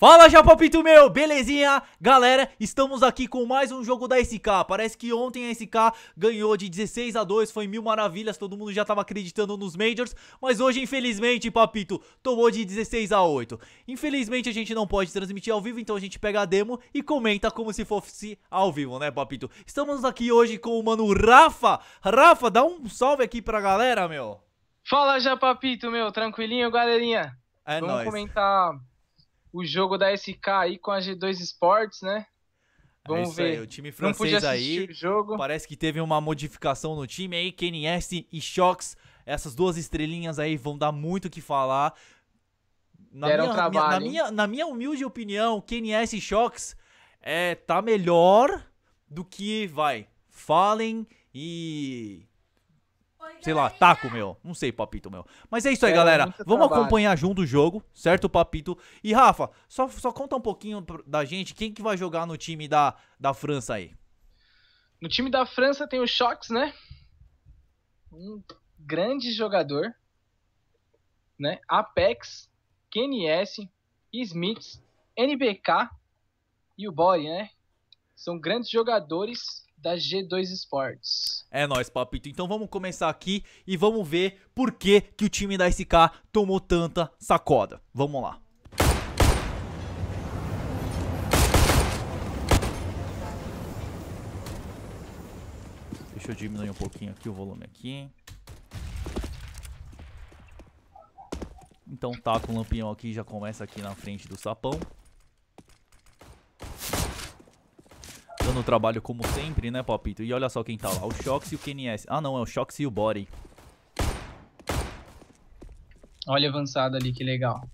Fala Japapito meu, belezinha? Galera, estamos aqui com mais um jogo da SK Parece que ontem a SK ganhou de 16 a 2 Foi mil maravilhas, todo mundo já tava acreditando nos Majors Mas hoje, infelizmente, Papito, tomou de 16 a 8 Infelizmente a gente não pode transmitir ao vivo Então a gente pega a demo e comenta como se fosse ao vivo, né Papito? Estamos aqui hoje com o mano Rafa Rafa, dá um salve aqui pra galera, meu Fala Japapito meu, tranquilinho galerinha? É Vamos nóis comentar o jogo da SK aí com a G2 Sports, né? Vamos é isso ver. Aí, o time francês aí o jogo. Parece que teve uma modificação no time aí, KNS e Shox. Essas duas estrelinhas aí vão dar muito o que falar. Na Deram minha, trabalho, minha- na, minha, na minha humilde opinião, KNS e Shox é, tá melhor do que, vai, Fallen e... Sei lá, Taco, meu. Não sei, Papito, meu. Mas é isso aí, Deram galera. Vamos trabalho. acompanhar junto o jogo, certo, Papito? E, Rafa, só, só conta um pouquinho da gente. Quem que vai jogar no time da, da França aí? No time da França tem o Shox, né? Um grande jogador. Né? Apex, KNS, Smiths, NBK e o Body, né? São grandes jogadores da G2 Sports. É nóis, papito. Então vamos começar aqui e vamos ver por que, que o time da SK tomou tanta sacoda. Vamos lá. Deixa eu diminuir um pouquinho aqui o volume aqui. Então tá com o lampião aqui, já começa aqui na frente do sapão. Dando trabalho como sempre, né, Papito? E olha só quem tá lá, o Shox e o KNS. Ah, não, é o Shox e o Body. Olha a avançada ali, que legal.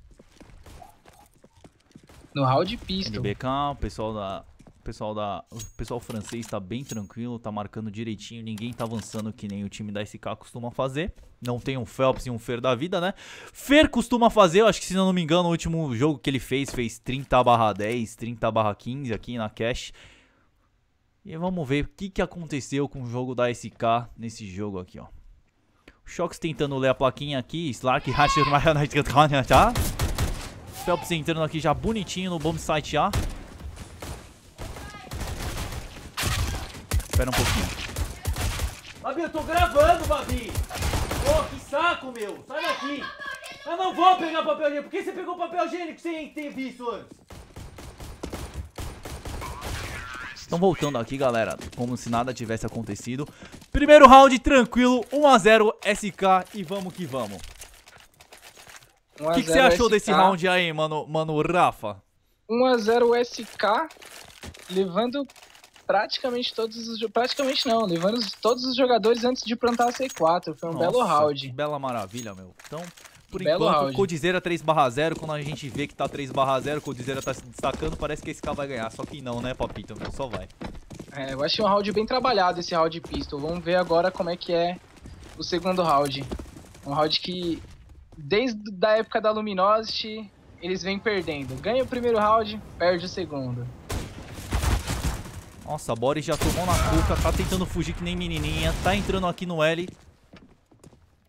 No round pistol. NBK, o pessoal da... O pessoal, da, o pessoal francês tá bem tranquilo, tá marcando direitinho, ninguém tá avançando que nem o time da SK costuma fazer. Não tem um Phelps e um Fer da vida, né? Fer costuma fazer, eu acho que se não me engano, o último jogo que ele fez, fez 30 barra 10, 30 barra 15 aqui na Cash. E vamos ver o que, que aconteceu com o jogo da SK nesse jogo aqui, ó. O Shox tentando ler a plaquinha aqui, Slark, Hasher, tá? Phelps entrando aqui já bonitinho no bomb site A. Espera um pouquinho. Babi, eu tô gravando, Babi! Pô, que saco, meu! Sai daqui! Eu não vou pegar papel higiênico! Por que você pegou papel higiênico sem ter visto antes? Então voltando aqui, galera, como se nada tivesse acontecido. Primeiro round tranquilo, 1x0 SK e vamos que vamos. O que, que você achou desse round aí, mano, mano Rafa? 1x0 SK, levando praticamente todos os. Praticamente não, levando os- todos os jogadores antes de plantar a C4. Foi um belo Nossa, round. que Bela maravilha, meu. Então, por Belo enquanto, round. Codizeira 3/0, quando a gente vê que tá 3/0, Codizeira tá se destacando, parece que esse cara vai ganhar. Só que não, né, Papito? Só vai. É, eu achei um round bem trabalhado esse round pistol. Vamos ver agora como é que é o segundo round. Um round que, desde a época da Luminosity, eles vêm perdendo. Ganha o primeiro round, perde o segundo. Nossa, a Boris já tomou na cuca, tá tentando fugir que nem menininha, tá entrando aqui no L.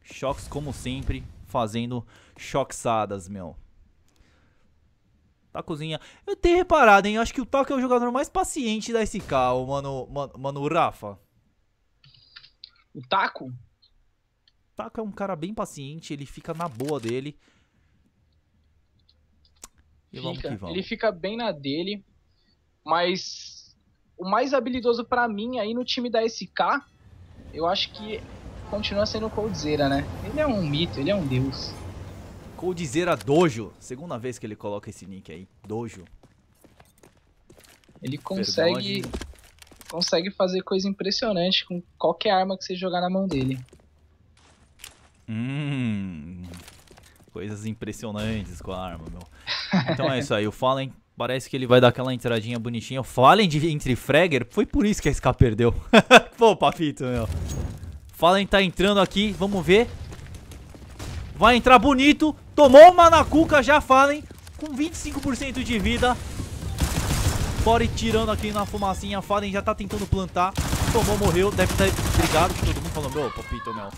Choques, como sempre, fazendo choxadas, meu. Tacozinha. Eu tenho reparado, hein? Eu acho que o Taco é o jogador mais paciente da SK, o mano, mano, mano o Rafa. O Taco, Taco é um cara bem paciente, ele fica na boa dele. E vamos fica, que vamos. ele fica bem na dele, mas o mais habilidoso pra mim aí no time da SK, eu acho que continua sendo o Coldzera, né? Ele é um mito, ele é um deus. Coldzera Dojo. Segunda vez que ele coloca esse nick aí. Dojo. Ele consegue consegue fazer coisa impressionante com qualquer arma que você jogar na mão dele. Hum. Coisas impressionantes com a arma, meu. Então é isso aí. O Fallen parece que ele vai dar aquela entradinha bonitinha. O Fallen de, entre Fragger. Foi por isso que a SK perdeu. Pô, papito, meu. Fallen tá entrando aqui. Vamos ver. Vai entrar bonito. Tomou uma na cuca já, Fallen. Com 25% de vida. Bore tirando aqui na fumacinha. Fallen já tá tentando plantar. Tomou, morreu. Deve ter brigado. Todo mundo falando, meu, papito, meu.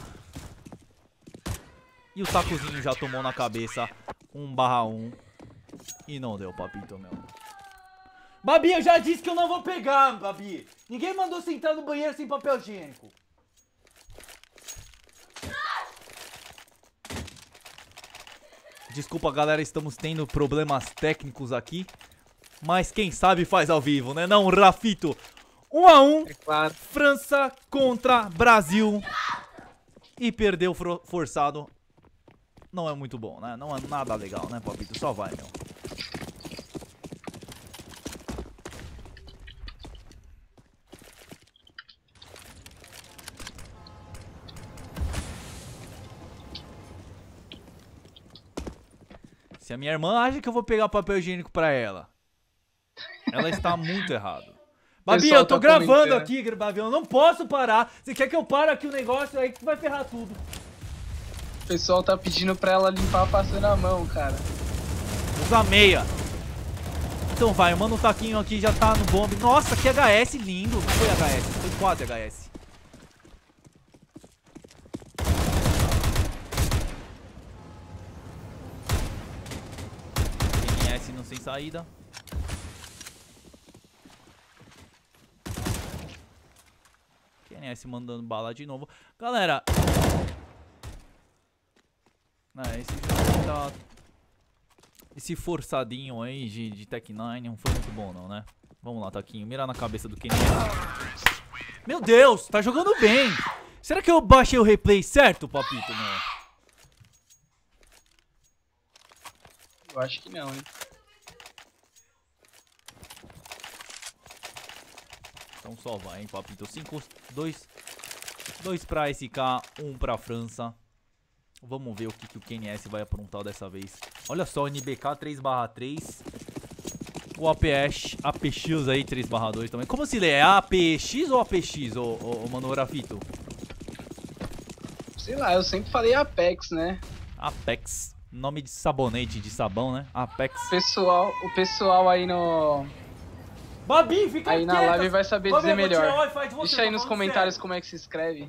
E o tacozinho já tomou na cabeça. 1 barra 1. E não deu, papito, meu. Babi, eu já disse que eu não vou pegar, Babi. Ninguém mandou sentar no banheiro sem papel higiênico. Desculpa, galera, estamos tendo problemas técnicos aqui. Mas quem sabe faz ao vivo, né? Não, Rafito. 1 um a 1 um, É claro. França contra Brasil. E perdeu for- forçado. Não é muito bom, né? Não é nada legal, né, Papito? Só vai, meu. Se a minha irmã acha que eu vou pegar papel higiênico pra ela, ela está muito errado. Babi, eu tô tá gravando aqui, Babi, eu não posso parar. Você quer que eu pare aqui o negócio aí que vai ferrar tudo. O pessoal tá pedindo pra ela limpar passando a mão, cara. Usa meia. Então vai, mano, o taquinho aqui já tá no bombe. Nossa, que HS lindo. Não foi HS, foi quase HS. MS não sem saída. QNS mandando bala de novo. Galera. É, esse jogo tá esse forçadinho aí de, de Tech 9 não foi muito bom não, né? Vamos lá, Taquinho. Mira na cabeça do Kenny. Meu Deus, tá jogando bem. Será que eu baixei o replay certo, papito? Eu acho que não, hein? Então só vai, hein, papito. 5, 2, 2 pra SK, 1 pra França. Vamos ver o que, que o KNS vai aprontar dessa vez. Olha só, NBK 3/3. O APX, APX aí 3/2 também. Como se lê? É APX ou APX, ô, ô, ô Mano Rafito? Sei lá, eu sempre falei Apex, né? Apex. Nome de sabonete de sabão, né? Apex. O pessoal, o pessoal aí no Babi, fica aí na live vai saber Babi, dizer o melhor. Deixa aí tô nos comentários sério. como é que se escreve.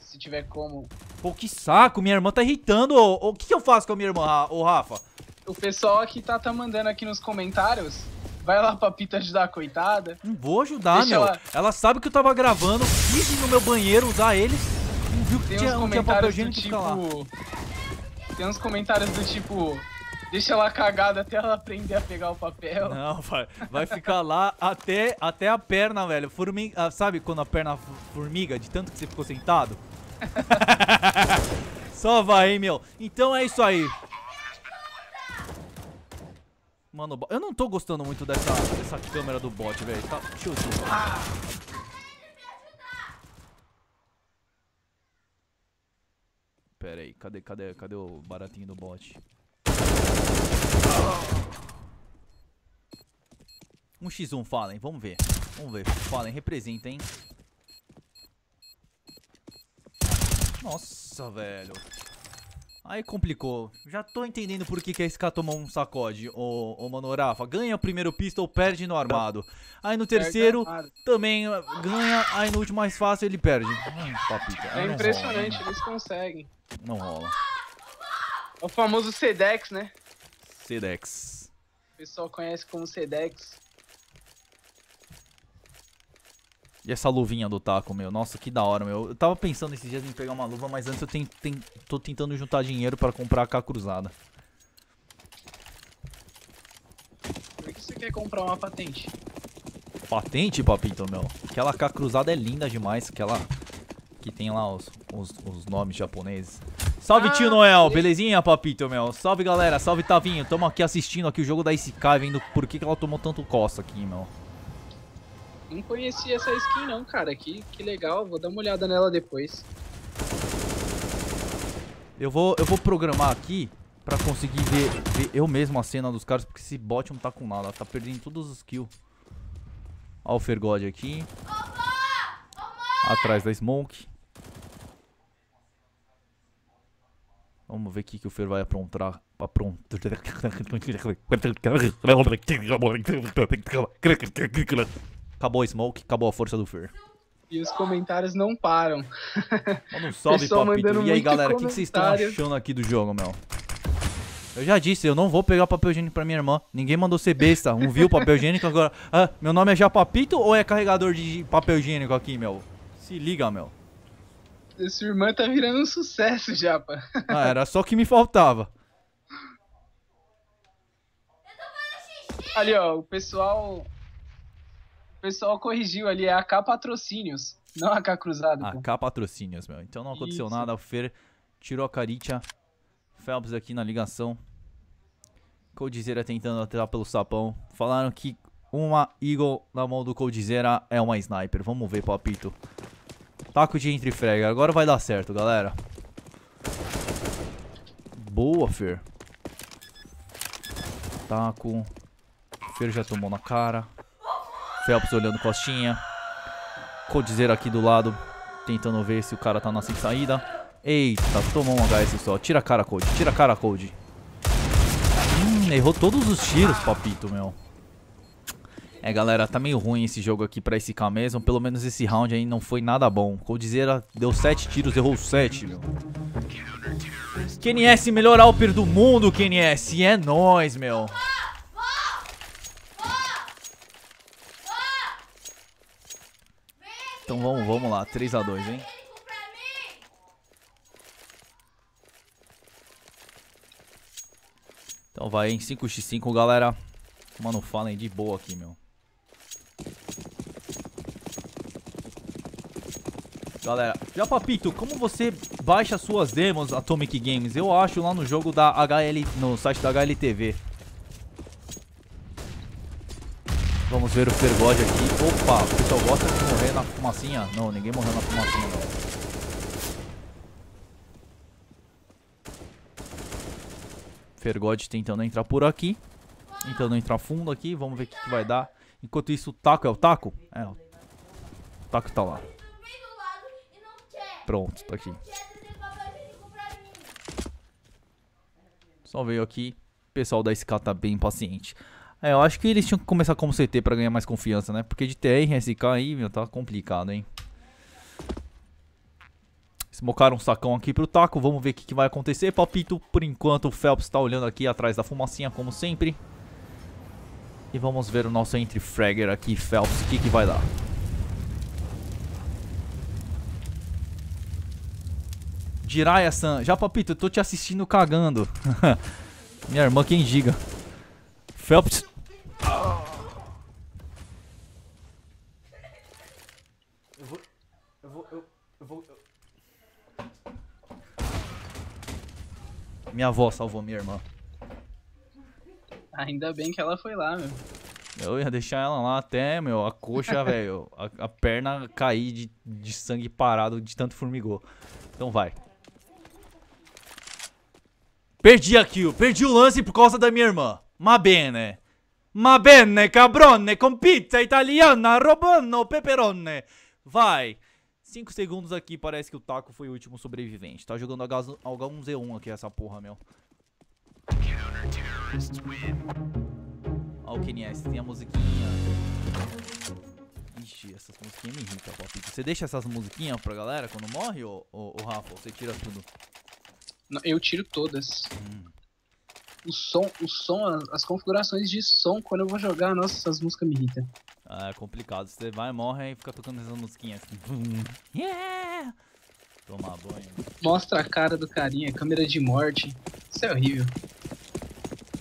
Se tiver como. Pô, que saco, minha irmã tá irritando. O que, que eu faço com a minha irmã, ô Rafa? O pessoal aqui tá, tá mandando aqui nos comentários. Vai lá pra Pita ajudar a coitada. Não vou ajudar, Deixa meu. ela- Ela sabe que eu tava gravando, quis ir no meu banheiro usar ele. Não viu que Tem tinha, uns tinha papel do higiênico fica lá. tipo. Tem uns comentários do tipo. Deixa ela cagada até ela aprender a pegar o papel. Não, vai, vai ficar lá até, até a perna, velho. Formiga, ah, sabe quando a perna formiga, de tanto que você ficou sentado? Só vai, hein, meu. Então é isso aí. Mano, eu não tô gostando muito dessa, dessa câmera do bot, velho. Tá, deixa eu. Pera aí, cadê, cadê, cadê o baratinho do bot? Um x1, Fallen, vamos ver. Vamos ver, Fallen, representa, hein? Nossa, velho. Aí complicou. Já tô entendendo por que, que a SK tomou um sacode, ô, ô Mano Rafa. Ganha o primeiro pistol, perde no armado. Aí no terceiro, também ah, ganha. Aí no último mais fácil, ele perde. Hum, papita. É impressionante, rola, eles conseguem. Não rola. É o famoso Sedex, né? Sedex. O pessoal conhece como Sedex. E essa luvinha do taco, meu? Nossa, que da hora, meu. Eu tava pensando esses dias em pegar uma luva, mas antes eu ten- ten- tô tentando juntar dinheiro pra comprar a K cruzada. Por que você quer comprar uma patente? Patente, papito, meu. Aquela K cruzada é linda demais. Aquela que tem lá os, os, os nomes japoneses. Salve, Ah, tio Noel. Belezinha, papito, meu? Salve, galera. Salve, Tavinho. Tamo aqui assistindo aqui o jogo da SK, vendo por que, que ela tomou tanto coça aqui, meu. Não conhecia essa skin não, cara. Que, que legal, vou dar uma olhada nela depois. Eu vou, eu vou programar aqui pra conseguir ver, ver eu mesmo a cena dos caras, porque esse bot não tá com nada, tá perdendo todos os kills. Ó o Fergode aqui. Atrás da Smoke. Vamos ver o que, que o Fer vai aprontar. aprontar. Acabou a Smoke, acabou a força do Fer. E os comentários não param. Manda um salve, Pessoal papito. E aí, galera, o que, que vocês estão achando aqui do jogo, meu? Eu já disse, eu não vou pegar papel higiênico pra minha irmã. Ninguém mandou ser besta. Um viu papel higiênico agora. Ah, meu nome é Japapito ou é carregador de papel higiênico aqui, meu? Se liga, meu. Sua irmã tá virando um sucesso, Japa. Ah, era só o que me faltava. Ali, ó, o pessoal. O pessoal corrigiu ali, é AK Patrocínios, não AK Cruzado. pô. AK patrocínios, meu. Então não aconteceu Isso. nada. O Fer tirou a Caritia. Phelps aqui na ligação. Coldzera tentando atirar pelo sapão. Falaram que uma Eagle na mão do Coldzera é uma sniper. Vamos ver, papito. Taco de entre frega. Agora vai dar certo, galera. Boa, Fer. Taco. Fer já tomou na cara. Phelps olhando costinha. Coldzera aqui do lado. Tentando ver se o cara tá na sem saída. Eita, tomou um HS só. Tira a cara, Cold. Tira a cara, Cold. Hum, errou todos os tiros, papito, meu. É, galera, tá meio ruim esse jogo aqui pra esse K mesmo. Pelo menos esse round aí não foi nada bom. Coldzera deu 7 tiros, errou 7, meu. QNS, melhor Alper do mundo, QNS. É nóis, meu. Então vamos, vamos lá, 3x2, hein? Então vai em 5x5, galera. Mano, falem de boa aqui, meu. Galera, já papito, como você baixa suas demos Atomic Games? Eu acho lá no jogo da HL, no site da HLTV. Vamos ver o Fergode aqui. Opa, o pessoal gosta de morrer na fumacinha? Não, ninguém morreu na fumacinha. Fergode tentando entrar por aqui. Tentando entrar fundo aqui. Vamos ver o que, que vai dar. Enquanto isso, o taco é o taco? É, o taco tá lá. Pronto, tá aqui. Só veio aqui. O pessoal da SK tá bem paciente. É, eu acho que eles tinham que começar como CT pra ganhar mais confiança, né? Porque de TR, SK aí, meu, tá complicado, hein? Smocaram um sacão aqui pro taco. Vamos ver o que, que vai acontecer. Palpito, por enquanto, o Phelps tá olhando aqui atrás da fumacinha, como sempre. E vamos ver o nosso entry fragger aqui, Phelps, o que, que vai dar. Jiraiya-san, já papito, eu tô te assistindo cagando. Minha irmã, quem diga. Phelps. Eu vou. Eu vou. Eu, eu vou. Minha avó salvou minha irmã. Ainda bem que ela foi lá, meu. Eu ia deixar ela lá até, meu, a coxa, velho, a, a perna cair de, de sangue parado de tanto formigou. Então vai. Perdi a kill, perdi o lance por causa da minha irmã. Ma bene. Ma bene, cabrone, com pizza italiana, robano, peperone. Vai. 5 segundos aqui, parece que o Taco foi o último sobrevivente. Tá jogando H1Z1 aqui essa porra, meu. Ó o KNS, tem a musiquinha. Ixi, essas musiquinhas me irritam, Palpito. Você deixa essas musiquinhas pra galera quando morre, ô, ô, ô Rafa? Você tira tudo? Eu tiro todas. Hum. O som, o som, as- configurações de som quando eu vou jogar, nossa, essas músicas me irritam. Ah, é complicado. Você vai, morre e fica tocando essas musiquinhas. Yeah! Tomar banho. Mostra a cara do carinha, câmera de morte. Isso é horrível.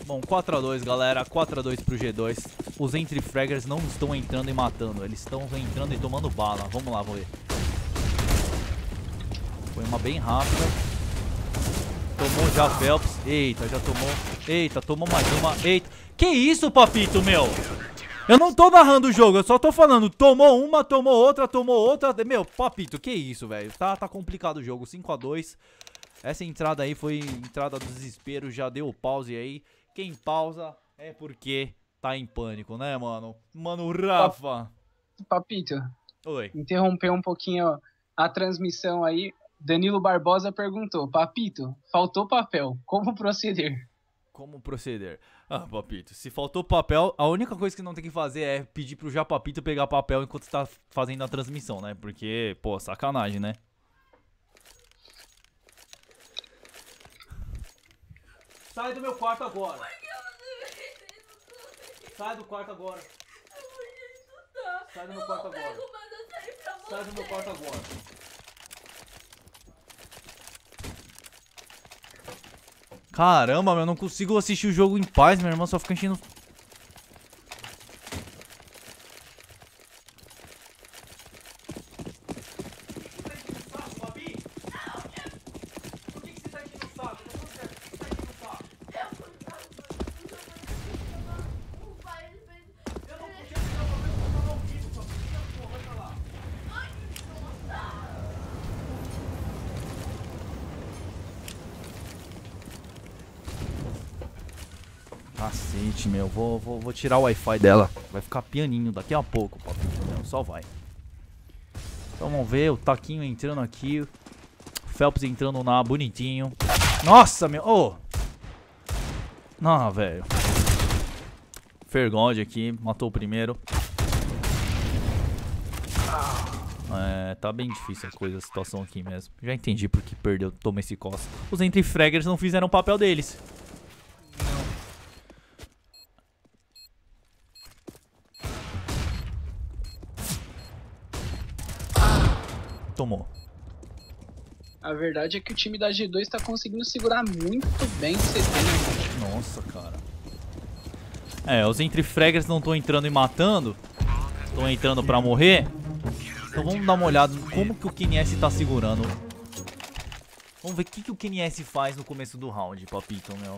Bom, 4x2, galera. 4x2 pro G2. Os entry fraggers não estão entrando e matando. Eles estão entrando e tomando bala. Vamos lá, vamos ver. Foi uma bem rápida. Tomou já Phelps. Eita, já tomou. Eita, tomou mais uma. Eita. Que isso, papito, meu? Eu não tô narrando o jogo, eu só tô falando. Tomou uma, tomou outra, tomou outra. Meu, papito, que isso, velho? Tá, tá complicado o jogo. 5x2. Essa entrada aí foi entrada do desespero. Já deu pause aí. Quem pausa é porque tá em pânico, né, mano? Mano, Rafa. Papito, Oi. interromper um pouquinho a transmissão aí. Danilo Barbosa perguntou: Papito, faltou papel, como proceder? Como proceder? Ah, papito, se faltou papel, a única coisa que não tem que fazer é pedir pro Japapito pegar papel enquanto tá fazendo a transmissão, né? Porque, pô, sacanagem, né? Sai do meu quarto agora. Sai do quarto agora. Sai do meu quarto agora. Sai do meu quarto agora. Caramba, meu, eu não consigo assistir o jogo em paz, meu irmão só fica enchendo Meu. Vou, vou, vou tirar o Wi-Fi dela. Vai ficar pianinho daqui a pouco, papo. Só vai. Então vamos ver. O Taquinho entrando aqui. O Phelps entrando na bonitinho. Nossa, meu. Oh. Não, velho. Fergode aqui. Matou o primeiro. É, tá bem difícil a coisa, a situação aqui mesmo. Já entendi porque perdeu, toma esse costa. Os entre fraggers não fizeram o papel deles. tomou. A verdade é que o time da G2 está conseguindo segurar muito bem o CT? Nossa, cara. É, os entre fraggers não estão entrando e matando. Estão entrando pra morrer. Então vamos dar uma olhada como que o KNS tá segurando. Vamos ver o que, que o KNS faz no começo do round, Papito, meu.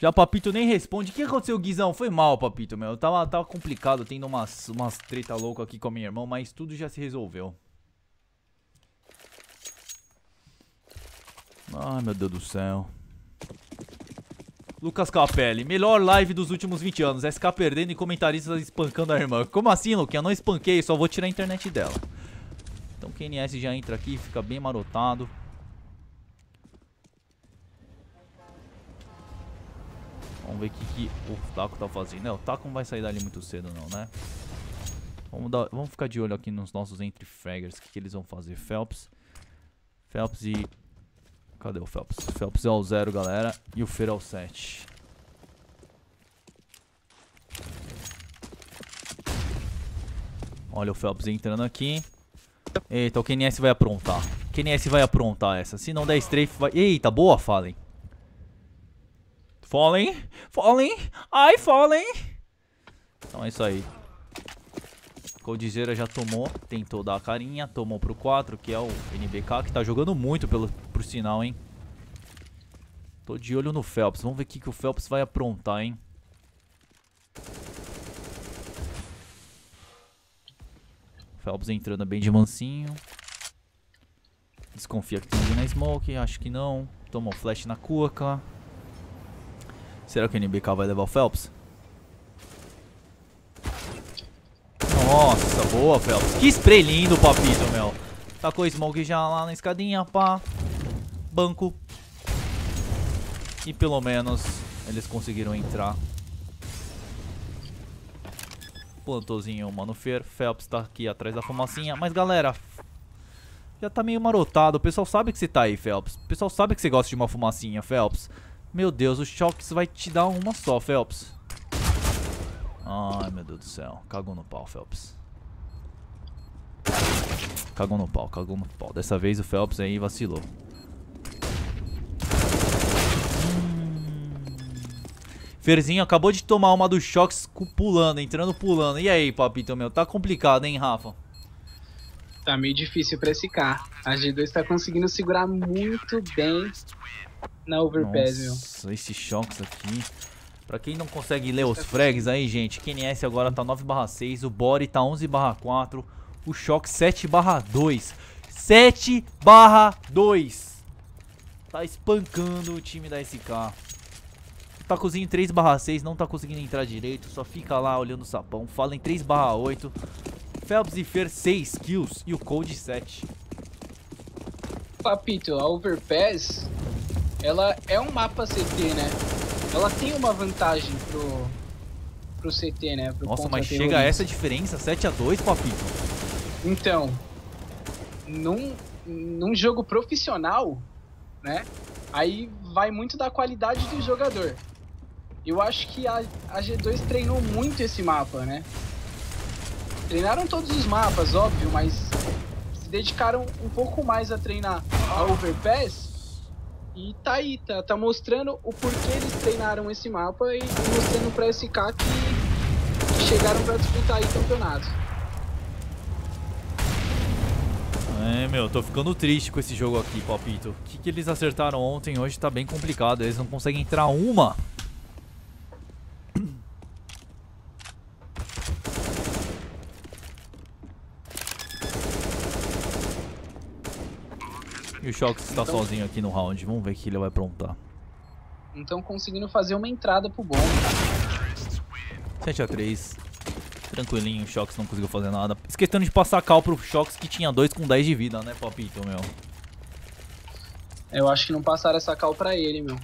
Já Papito nem responde. O que aconteceu, Guizão? Foi mal, Papito, meu. Tava, tava complicado, tendo umas, umas treta louca aqui com a minha irmã, mas tudo já se resolveu. Ai, meu Deus do céu. Lucas Capelli, melhor live dos últimos 20 anos. SK perdendo e comentaristas espancando a irmã. Como assim, Luquinha? Não espanquei, só vou tirar a internet dela. Então, QNS já entra aqui, fica bem marotado. Vamos ver o que, que o Taco tá fazendo. É, o Taco não vai sair dali muito cedo não, né? Vamos, dar, vamos ficar de olho aqui nos nossos entre fraggers. O que, que eles vão fazer? Phelps. Phelps e... Cadê o Phelps? Phelps é o 0, galera. E o Fer é o 7. Olha o Phelps entrando aqui. Eita, o KNS vai aprontar. O KNS vai aprontar essa. Se não der strafe, vai... Eita, boa, Fallen. Fallen, Fallen, ai, Fallen. Então é isso aí. Coldzera já tomou, tentou dar a carinha, tomou pro 4, que é o NBK, que tá jogando muito pelo, pro sinal, hein. Tô de olho no Phelps, vamos ver o que, que o Phelps vai aprontar, hein. Phelps entrando bem de mansinho. Desconfia que tem alguém na smoke, acho que não. Tomou flash na cuca. Será que o NBK vai levar o Phelps? Nossa, boa, Phelps. Que spray lindo, papito, meu. Tacou smoke já lá na escadinha, pá. Banco. E pelo menos eles conseguiram entrar. Plantozinho, mano, Fer. Phelps tá aqui atrás da fumacinha. Mas, galera, já tá meio marotado. O pessoal sabe que você tá aí, Phelps. O pessoal sabe que você gosta de uma fumacinha, Phelps. Meu Deus, o Shox vai te dar uma só, Phelps. Ai, meu Deus do céu. Cagou no pau, Phelps. Cagou no pau, cagou no pau. Dessa vez o Phelps aí vacilou. Hum. Ferzinho acabou de tomar uma do Shox pulando, entrando pulando. E aí, papito meu? Tá complicado, hein, Rafa? Tá meio difícil pra esse carro. A G2 tá conseguindo segurar muito bem na overpass, meu. Nossa, esses choques aqui. Pra quem não consegue ler os frags aí, gente, QNS agora tá 9 6, o Body tá 11 4, o Shock 7 2. 7 2. Tá espancando o time da SK. O Tacozinho 3 6 não tá conseguindo entrar direito, só fica lá olhando o sapão. Fala em 3 8. Phelps e Fer 6 kills e o Cold 7. Papito, a Overpass ela é um mapa CT, né? Ela tem uma vantagem pro, pro CT, né? Pro Nossa, mas chega a essa diferença, 7x2, papito. Então, num, num jogo profissional, né? Aí vai muito da qualidade do jogador. Eu acho que a, a G2 treinou muito esse mapa, né? Treinaram todos os mapas, óbvio, mas se dedicaram um pouco mais a treinar a Overpass. E tá aí, tá, tá mostrando o porquê eles treinaram esse mapa e mostrando pra SK que, que chegaram pra disputar aí campeonato. É, meu, tô ficando triste com esse jogo aqui, Palpito. O que, que eles acertaram ontem hoje tá bem complicado. Eles não conseguem entrar uma. E o Shox está então... sozinho aqui no round. Vamos ver o que ele vai aprontar. Então conseguindo fazer uma entrada pro bom. 7x3. Tranquilinho, o Shox não conseguiu fazer nada. Esquecendo de passar cal pro Shox que tinha 2 com 10 de vida, né, Papito, meu? Eu acho que não passaram essa cal pra ele, meu.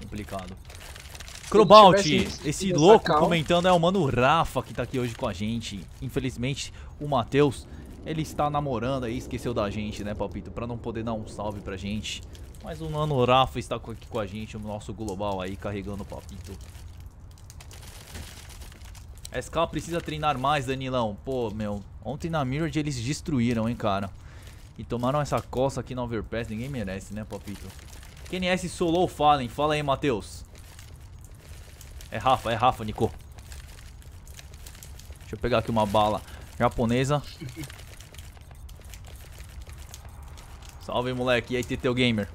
Complicado. Crobalt, esse louco comentando é o mano Rafa que tá aqui hoje com a gente. Infelizmente, o Matheus, ele está namorando aí, esqueceu da gente, né, Palpito? Pra não poder dar um salve pra gente. Mas o mano Rafa está aqui com a gente, o nosso global aí, carregando o Palpito. SK precisa treinar mais, Danilão. Pô, meu, ontem na Mirror eles destruíram, hein, cara. E tomaram essa coça aqui na Overpass, ninguém merece, né, Papito? QNS solou Fallen, fala aí, Matheus. É Rafa, é Rafa, Nico. Deixa eu pegar aqui uma bala japonesa. Salve, moleque. E aí, TTO Gamer.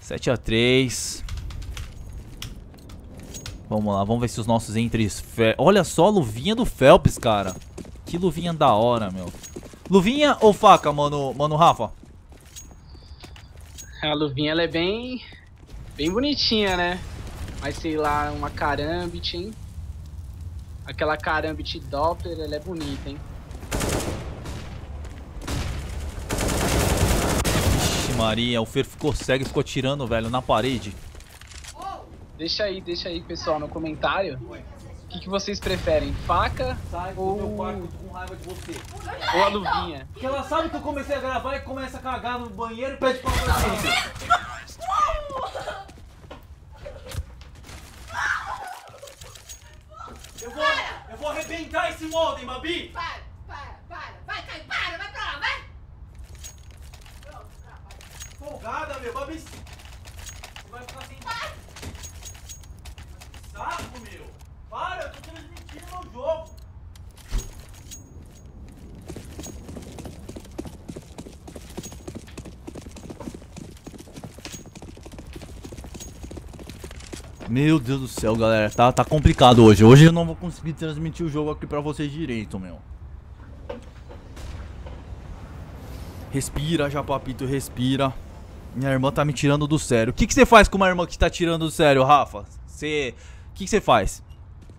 Sete a três. Vamos lá, vamos ver se os nossos entres... Olha só a luvinha do Phelps, cara. Que luvinha da hora, meu. Luvinha ou faca, mano, mano Rafa? A luvinha, ela é bem... Bem bonitinha, né? Mas sei lá, uma carambit, hein? Aquela carambit Doppler, ela é bonita, hein? Vixe Maria, o Fer ficou cego e ficou tirando, velho, na parede. Deixa aí, deixa aí, pessoal, no comentário. O que, que vocês preferem? Faca Sai ou... meu quarto com raiva de você. Ou a luvinha? Porque ela sabe que eu comecei a gravar e começa a cagar no banheiro e pede pra fazer. Eu vou, eu vou arrebentar esse modem, Babi! Para, para, para, vai, cai, para, vai pra lá, vai! Folgada, meu, Babi! Você vai ficar sem... Vai! Saco, meu! Para, eu tô transmitindo o jogo! Meu Deus do céu, galera. Tá, tá complicado hoje. Hoje eu não vou conseguir transmitir o jogo aqui pra vocês direito, meu. Respira, já papito, respira. Minha irmã tá me tirando do sério. O que, que você faz com uma irmã que tá tirando do sério, Rafa? Você... O que, que você faz?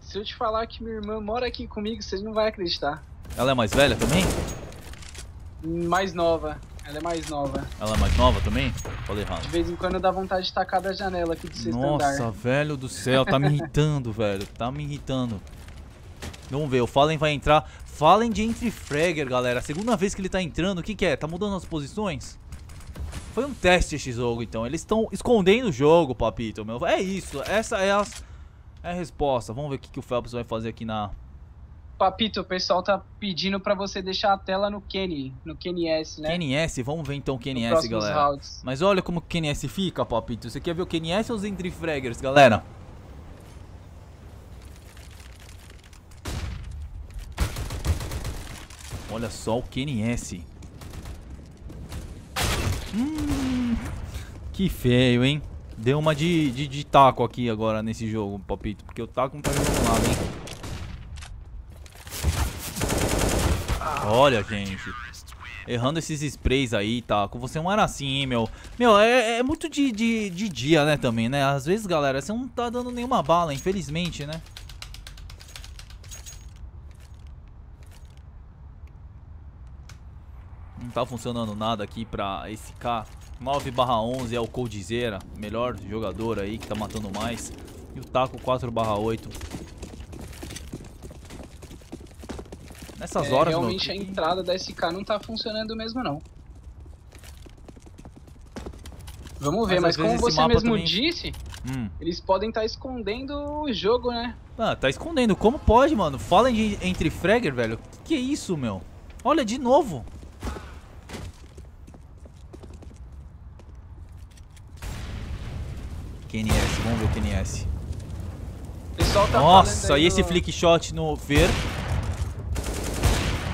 Se eu te falar que minha irmã mora aqui comigo, vocês não vão acreditar. Ela é mais velha também? Mais nova. Ela é mais nova. Ela é mais nova também? Falei errado. De vez em quando dá vontade de tacar da janela aqui do sexto Nossa, andar. velho do céu, tá me irritando, velho. Tá me irritando. Vamos ver, o Fallen vai entrar. Fallen de Entry Fragger, galera. Segunda vez que ele tá entrando. O que, que é? Tá mudando as posições? Foi um teste esse jogo, então. Eles estão escondendo o jogo, papito, meu. É isso. Essa é, as, é a resposta. Vamos ver o que, que o Phelps vai fazer aqui na, Papito, o pessoal tá pedindo pra você deixar a tela no Kenny, no KNS, né? KNS, vamos ver então o KNS, galera. Rounds. Mas olha como o KNS fica, Papito. Você quer ver o KNS ou os Entry Fraggers, galera? Olha só o KNS. Hum, que feio, hein? Deu uma de, de, de taco aqui agora nesse jogo, Papito. Porque o taco não tá jogando nada, hein? Olha, gente. Errando esses sprays aí, tá? Com você não era assim, hein, meu. Meu, é, é muito de, de, de, dia, né, também, né? Às vezes, galera, você não tá dando nenhuma bala, infelizmente, né? Não tá funcionando nada aqui pra esse K. 9 barra 11 é o Coldzera, melhor jogador aí que tá matando mais. E o Taco 4 barra 8 Nessas É, horas, meu. realmente a entrada da SK não tá funcionando mesmo, não. Vamos ver, Mas, mas, como você mesmo também- disse, Hum. eles podem estar escondendo o jogo, né? Ah, tá escondendo. Como pode, mano? Fallen de entre fragger, velho. Que que é isso, meu? Olha, de novo. QNS, vamos ver o QNS. Tá Nossa, e esse flick shot no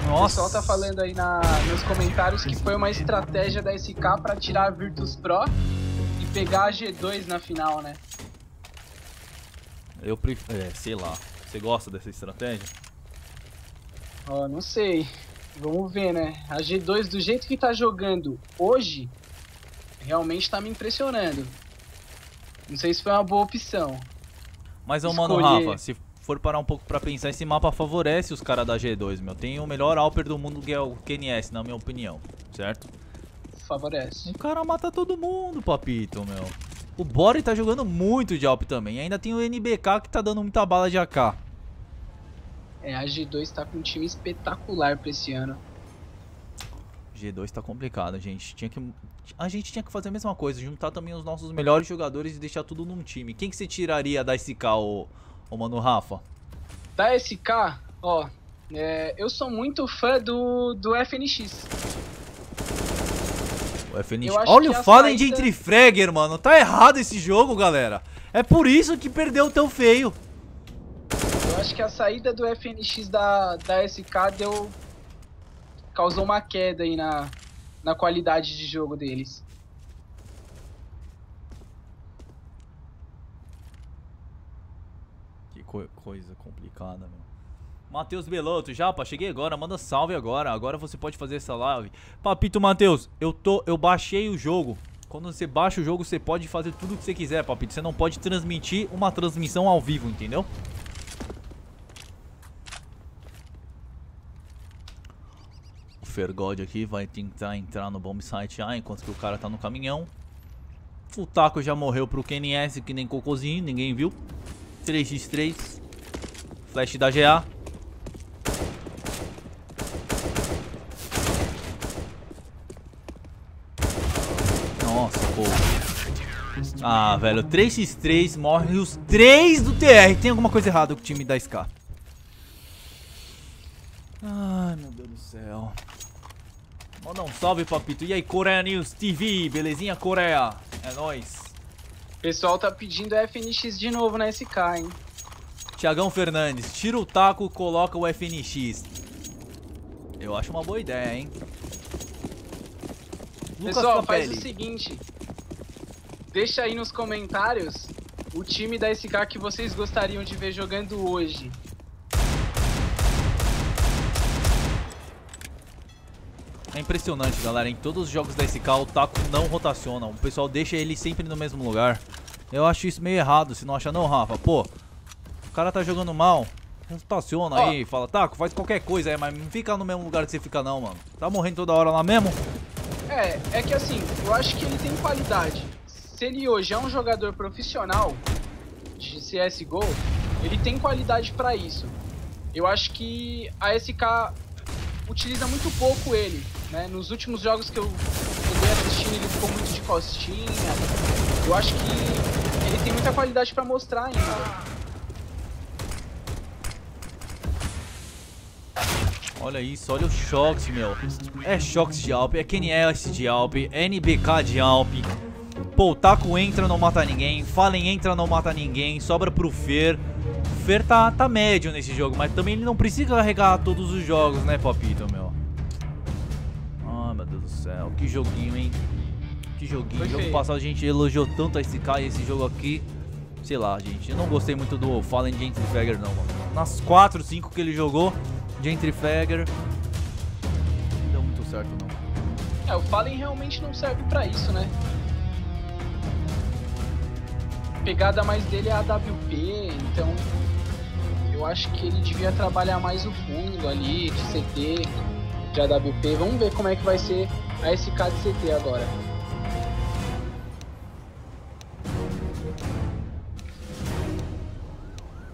Fer. O Nossa. pessoal tá falando aí na, nos comentários que foi uma estratégia da SK pra tirar a Virtus Pro e pegar a G2 na final, né? Eu prefiro. É, sei lá. Você gosta dessa estratégia? Ó, não sei. Vamos ver, né? A G2 do jeito que tá jogando hoje, realmente tá me impressionando. Não sei se foi uma boa opção. Mas, ô, mano, Escolher. Rafa, se for parar um pouco pra pensar, esse mapa favorece os caras da G2, meu. Tem o melhor Alper do mundo que é o QNS, na minha opinião, certo? Favorece. O cara mata todo mundo, papito, meu. O Bori tá jogando muito de Alp também. E ainda tem o NBK que tá dando muita bala de AK. É, a G2 tá com um time espetacular pra esse ano. G2 tá complicado, gente. Tinha que... A gente tinha que fazer a mesma coisa, juntar também os nossos melhores jogadores e deixar tudo num time. Quem que você tiraria da SK, ô, ô mano Rafa? Da SK, ó, é, eu sou muito fã do, do FNX. O FNX. Olha o Fallen de saída- entre Fragger, mano. Tá errado esse jogo, galera. É por isso que perdeu tão feio. Eu acho que a saída do FNX da, da SK deu. causou uma queda aí na, na qualidade de jogo deles. Co- coisa complicada, meu. Matheus Beloto, Japa, cheguei agora, manda salve agora. Agora você pode fazer essa live. Papito Matheus, eu tô, eu baixei o jogo. Quando você baixa o jogo, você pode fazer tudo o que você quiser, Papito. Você não pode transmitir uma transmissão ao vivo, entendeu? O Fergod aqui vai tentar entrar no bomb site A enquanto que o cara tá no caminhão. O Taco já morreu pro KNS que nem cocôzinho, ninguém viu. 3x3. Flash da GA. Nossa, pô. Ah, velho, 3x3 morre os 3 do TR. Tem alguma coisa errada com o time da SK. Ai, meu Deus do céu. Manda um salve, papito. E aí, Coreia News TV, belezinha, Coreia? É nóis. O pessoal tá pedindo FNX de novo na SK, hein? Tiagão Fernandes, tira o taco, coloca o FNX. Eu acho uma boa ideia, hein? Lucas Pessoal, faz o seguinte. Deixa aí nos comentários o time da SK que vocês gostariam de ver jogando hoje. É impressionante, galera. Em todos os jogos da SK, o taco não rotaciona. O pessoal deixa ele sempre no mesmo lugar. Eu acho isso meio errado. Se não acha não, Rafa? Pô, o cara tá jogando mal. Rotaciona Ó. aí, fala, taco, faz qualquer coisa aí, mas não fica no mesmo lugar que você fica não, mano. Tá morrendo toda hora lá mesmo? É, é que assim, eu acho que ele tem qualidade. Se ele hoje é um jogador profissional de CSGO, ele tem qualidade pra isso. Eu acho que a SK utiliza muito pouco ele, né? Nos últimos jogos que eu andei assistindo, ele ficou muito de costinha. Eu acho que ele tem muita qualidade pra mostrar ainda. Olha isso, olha o Shox, meu. É Shox de Alp, é KNS de Alp, é NBK de Alp. Pô, o Taco entra, não mata ninguém. Fallen entra, não mata ninguém. Sobra pro Fer. Fer tá, tá médio nesse jogo, mas também ele não precisa carregar todos os jogos, né, Papito, meu? Ai, meu Deus do céu. Que joguinho, hein? Que joguinho. Foi jogo feio. passado a gente elogiou tanto a SK e esse jogo aqui. Sei lá, gente. Eu não gostei muito do Fallen Gentrifagger, não, mano. Nas 4, 5 que ele jogou, Gentrifagger. Não deu muito certo, não. É, o Fallen realmente não serve pra isso, né? A pegada mais dele é a AWP, então eu acho que ele devia trabalhar mais o fundo ali, de CT, de AWP. Vamos ver como é que vai ser a SK de CT agora.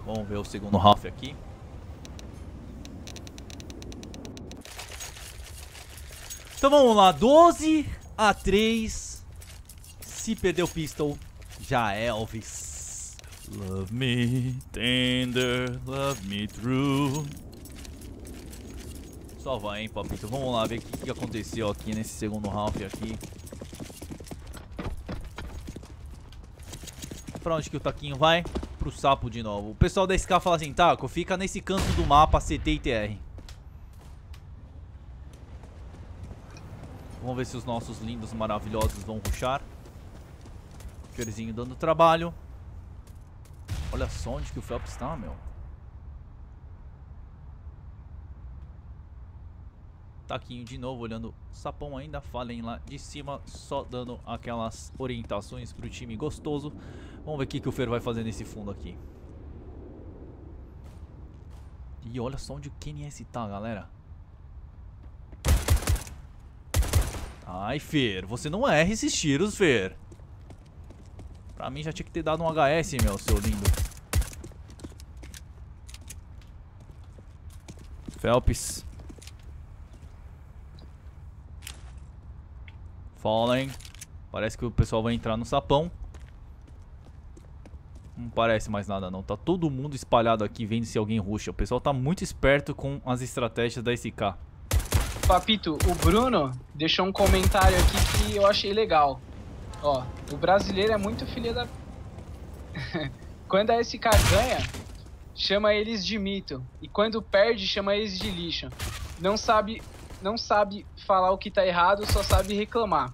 Vamos ver o segundo half aqui. Então vamos lá, 12 a 3. Se perder o pistol, já é Elvis. Love me tender, love me true. Só vai, hein, papito. Vamos lá ver o que, que aconteceu aqui nesse segundo round aqui. Pra onde que o Taquinho vai? Pro sapo de novo. O pessoal da SK fala assim, Taco, fica nesse canto do mapa CT e TR. Vamos ver se os nossos lindos maravilhosos vão ruxar. Ferzinho dando trabalho. Olha só onde que o Phelps está, meu. Taquinho de novo olhando sapão ainda. Falem lá de cima, só dando aquelas orientações pro time gostoso. Vamos ver o que, que o Fer vai fazer nesse fundo aqui. E olha só onde o KNS tá, galera. Ai, Fer, você não erra esses tiros, Fer. Pra mim já tinha que ter dado um HS, meu, seu lindo. Phelps. Fallen. Parece que o pessoal vai entrar no sapão. Não parece mais nada não. Tá todo mundo espalhado aqui vendo se alguém ruxa. O pessoal tá muito esperto com as estratégias da SK. Papito, o Bruno deixou um comentário aqui que eu achei legal. Ó, o brasileiro é muito filha da... quando a SK ganha, chama eles de mito. E quando perde, chama eles de lixo. Não sabe não sabe falar o que tá errado, só sabe reclamar.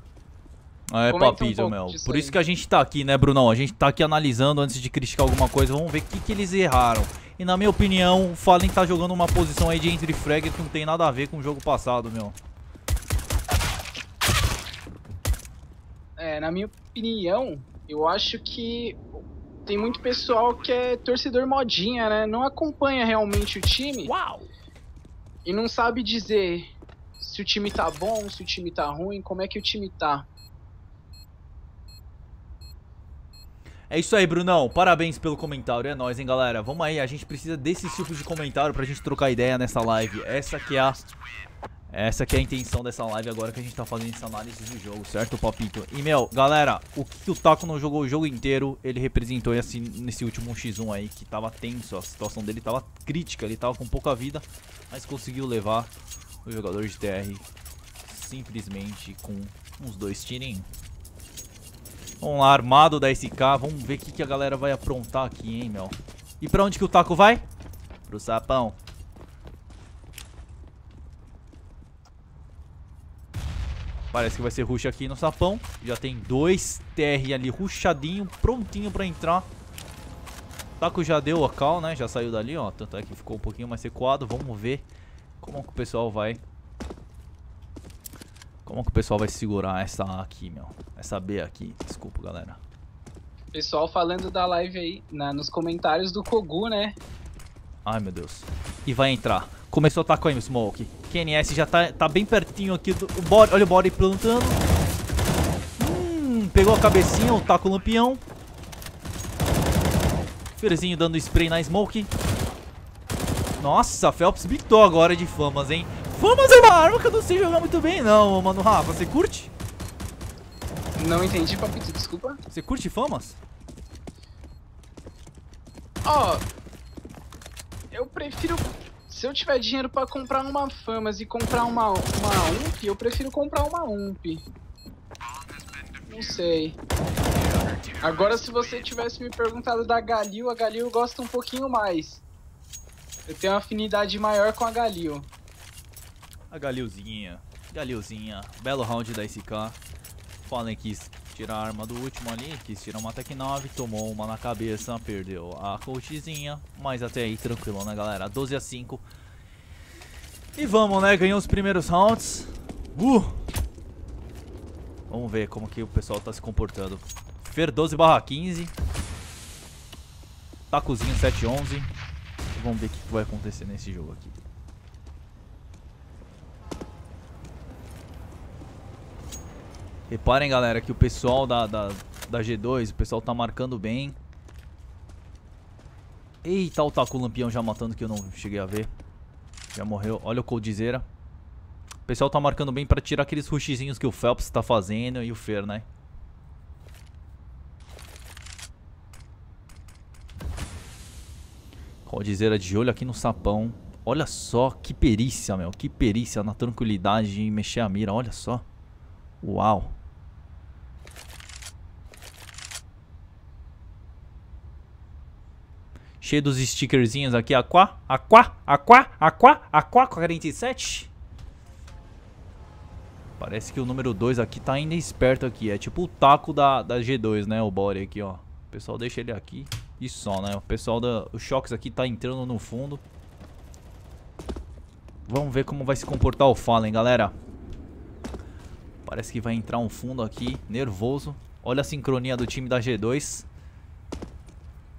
É, papito, um meu. Por isso aí. que a gente tá aqui, né, Brunão? A gente tá aqui analisando antes de criticar alguma coisa. Vamos ver o que, que eles erraram. E na minha opinião, o Fallen tá jogando uma posição aí de entry frag que não tem nada a ver com o jogo passado, meu. É, na minha opinião, eu acho que tem muito pessoal que é torcedor modinha, né? Não acompanha realmente o time. Uau! E não sabe dizer se o time tá bom, se o time tá ruim, como é que o time tá. É isso aí, Brunão. Parabéns pelo comentário. É nóis, hein, galera. Vamos aí. A gente precisa desse tipo de comentário pra gente trocar ideia nessa live. Essa que é a... Essa que é a intenção dessa live agora que a gente tá fazendo essa análise do jogo, certo, Papito? E, meu, galera, o que o Taco não jogou o jogo inteiro, ele representou assim, nesse último X1 aí, que tava tenso, a situação dele tava crítica, ele tava com pouca vida, mas conseguiu levar o jogador de TR simplesmente com uns dois tirinhos. Vamos lá, armado da SK. Vamos ver o que, que a galera vai aprontar aqui, hein, meu. E pra onde que o taco vai? Pro sapão. Parece que vai ser rush aqui no sapão. Já tem dois TR ali rushadinho, prontinho pra entrar. Taco já deu a cal, né? Já saiu dali, ó. Tanto é que ficou um pouquinho mais recuado. Vamos ver como que o pessoal vai como que o pessoal vai segurar essa A aqui, meu? Essa B aqui, desculpa, galera. Pessoal falando da live aí, na, nos comentários do Kogu, né? Ai, meu Deus. E vai entrar. Começou a atacar o Smoke. QNS já tá, tá bem pertinho aqui do o body. Olha o body plantando. Hum, pegou a cabecinha, o taco lampião. Ferzinho dando spray na Smoke. Nossa, Phelps bitou agora de famas, hein? Famas é uma arma que eu não sei jogar muito bem, não, mano. Rafa, você curte? Não entendi, Papito, desculpa. Você curte Famas? Ó, oh, eu prefiro... Se eu tiver dinheiro pra comprar uma Famas e comprar uma, uma UMP, eu prefiro comprar uma UMP. Não sei. Agora, se você tivesse me perguntado da Galil, a Galil gosta um pouquinho mais. Eu tenho uma afinidade maior com a Galil. A Galilzinha. Galilzinha. Belo round da SK. Fallen quis tirar a arma do último ali. Quis tirar uma Tech 9. Tomou uma na cabeça. Perdeu a coachzinha. Mas até aí tranquilo, né, galera? 12 a 5. E vamos, né? Ganhou os primeiros rounds. Uh! Vamos ver como que o pessoal tá se comportando. Fer 12 barra 15. Tacozinho 7-11. Vamos ver o que vai acontecer nesse jogo aqui. Reparem, galera, que o pessoal da, da, da G2, o pessoal tá marcando bem. Eita, o Taco Lampião já matando que eu não cheguei a ver. Já morreu. Olha o Coldzera. O pessoal tá marcando bem pra tirar aqueles rushzinhos que o Phelps tá fazendo e o Fer, né? Coldzera de olho aqui no sapão. Olha só que perícia, meu. Que perícia na tranquilidade de mexer a mira. Olha só. Uau. Cheio dos stickerzinhos aqui. Aquá, aquá, aquá, aquá, aquá 47. Parece que o número 2 aqui tá ainda esperto aqui. É tipo o taco da, da G2, né? O body aqui, ó. O pessoal deixa ele aqui e só, né? O pessoal da... Os choques aqui tá entrando no fundo. Vamos ver como vai se comportar o Fallen, galera. Parece que vai entrar um fundo aqui, nervoso. Olha a sincronia do time da G2.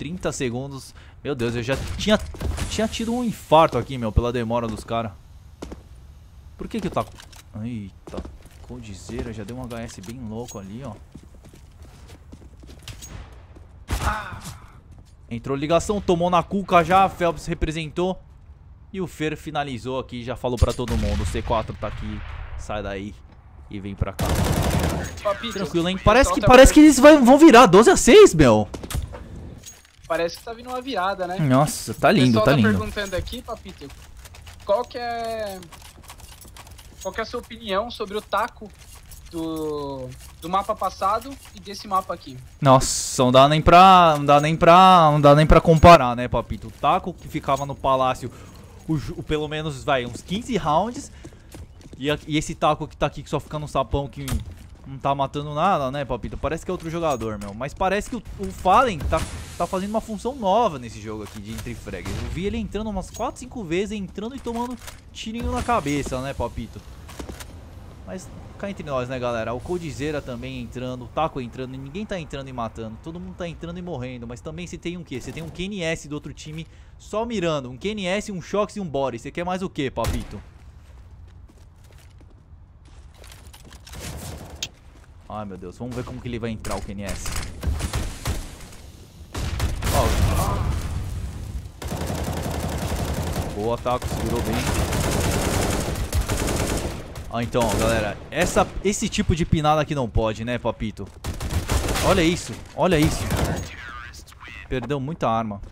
30 segundos. Meu Deus, eu já tinha, tinha tido um infarto aqui, meu, pela demora dos caras. Por que que eu tá... Eita, Coldzera já deu um HS bem louco ali, ó. Entrou ligação, tomou na cuca já, Phelps representou. E o Fer finalizou aqui, já falou pra todo mundo. O C4 tá aqui, sai daí e vem pra cá. Papito, Tranquilo, hein? o Parece que, parece que eles vão virar 12 a 6, meu. Parece que tá vindo uma virada, né? Nossa, tá lindo, pessoal tá tá lindo. perguntando aqui, Papito, qual que é... Qual que é a sua opinião sobre o taco do, do mapa passado e desse mapa aqui? Nossa, não dá nem pra. Não dá nem pra. Não dá nem pra comparar, né, Papito? O taco que ficava no palácio, o, o pelo menos, vai, uns 15 rounds. E, e esse taco que tá aqui, que só fica no sapão que não tá matando nada, né, Papito? Parece que é outro jogador, meu. Mas parece que o, o Fallen tá, tá fazendo uma função nova nesse jogo aqui de entre frags. Eu vi ele entrando umas 4, 5 vezes, entrando e tomando tirinho na cabeça, né, Papito? Mas cá entre nós, né, galera? O Coldzera também entrando, o Taco entrando, ninguém tá entrando e matando. Todo mundo tá entrando e morrendo. Mas também você tem um quê? Você tem um KNS do outro time só mirando. Um KNS, um Shox e um Body. Você quer mais o quê, papito? Ai, meu Deus. Vamos ver como que ele vai entrar, o KNS. Ó. Boa, Taco. Segurou bem. Ah, então, galera, essa, esse tipo de pinada aqui não pode, né, papito? Olha isso, olha isso. Perdeu muita arma.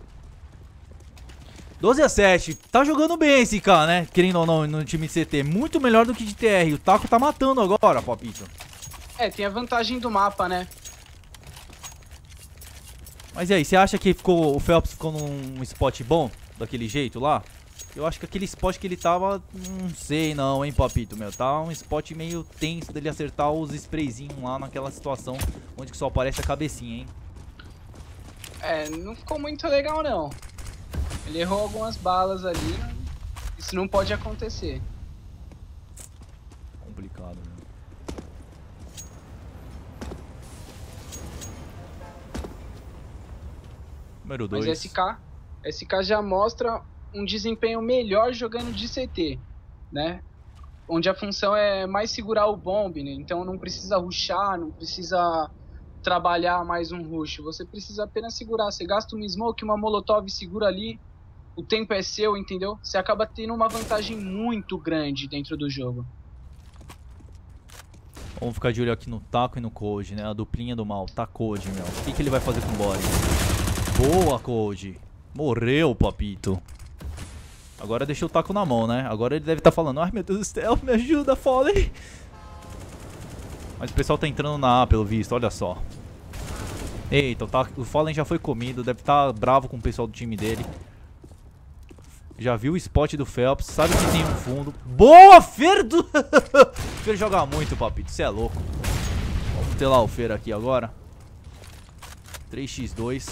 12 a 7, tá jogando bem esse cara, né? Querendo ou não, no time de CT. Muito melhor do que de TR. O Taco tá matando agora, papito. É, tem a vantagem do mapa, né? Mas e aí, você acha que ficou, o Phelps ficou num spot bom? Daquele jeito lá? Eu acho que aquele spot que ele tava, não sei não, hein, papito, meu. Tá um spot meio tenso dele acertar os sprayzinhos lá naquela situação onde só aparece a cabecinha, hein. É, não ficou muito legal, não. Ele errou algumas balas ali. Isso não pode acontecer. Complicado, né? Número 2. Mas SK, SK já mostra um desempenho melhor jogando de CT, né? Onde a função é mais segurar o bomb, né? Então não precisa rushar, não precisa trabalhar mais um rush. Você precisa apenas segurar. Você gasta uma smoke, uma molotov, segura ali. O tempo é seu, entendeu? Você acaba tendo uma vantagem muito grande dentro do jogo. Vamos ficar de olho aqui no Taco e no Code, né? A duplinha do mal. Tá Code, meu. O que, que ele vai fazer com o body? Boa, Code. Morreu, papito. Agora deixou o Taco na mão, né? Agora ele deve estar falando, ai meu Deus do céu, me ajuda, Fallen. Mas o pessoal tá entrando na A, pelo visto, olha só. Eita, o, o Fallen já foi comido, deve estar bravo com o pessoal do time dele. Já viu o spot do Phelps, sabe que tem um fundo. Boa, Fer do... Fer joga muito, papito, você é louco. Vamos ter lá o Fer aqui agora. 3x2.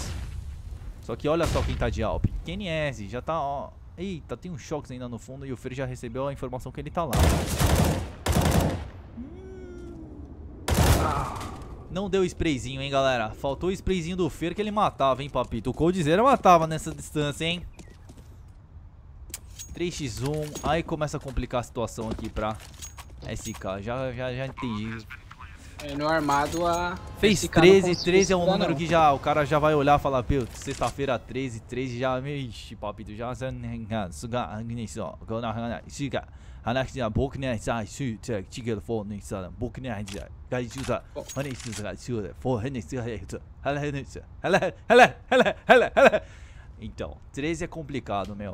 Só que olha só quem tá de Alp. KNS, já tá, ó. Eita, tem um choques ainda no fundo e o Fer já recebeu a informação que ele tá lá. Não deu sprayzinho, hein, galera. Faltou o sprayzinho do Fer que ele matava, hein, papito. O Coldzera matava nessa distância, hein. 3x1. Aí começa a complicar a situação aqui pra SK. Já, já, já entendi. É, no armado a. Fez 13, 13 é um número não. que já o cara já vai olhar e falar, pô, sexta-feira 13, 13 já. Ixi, papito, já. Então, 13 é complicado, meu.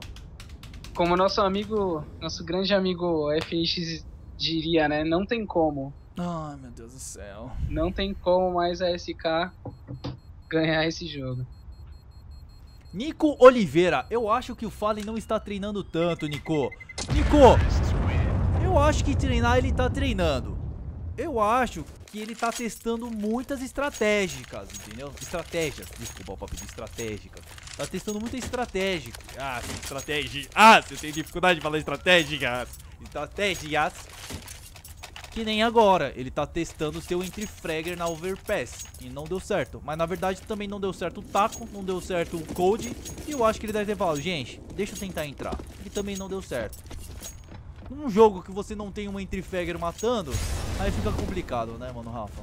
Como nosso amigo, nosso grande amigo FX diria, né? Não tem como ai meu Deus do céu Não tem como mais a SK ganhar esse jogo. Nico Oliveira, eu acho que o Fallen não está treinando tanto, Nico. Nico, eu acho que treinar ele tá treinando. Eu acho que ele tá testando muitas estratégicas, entendeu? Estratégias, desculpa o papo de estratégicas. Tá testando muita estratégica. Ah, estratégia. Ah, você tem dificuldade de falar estratégicas. Estratégias. Que nem agora, ele tá testando o seu Entry Fragger na Overpass E não deu certo, mas na verdade também não deu certo o Taco, não deu certo o Code E eu acho que ele deve ter falado, gente, deixa eu tentar entrar E também não deu certo Num jogo que você não tem um Entry Fragger matando, aí fica complicado, né, mano, Rafa?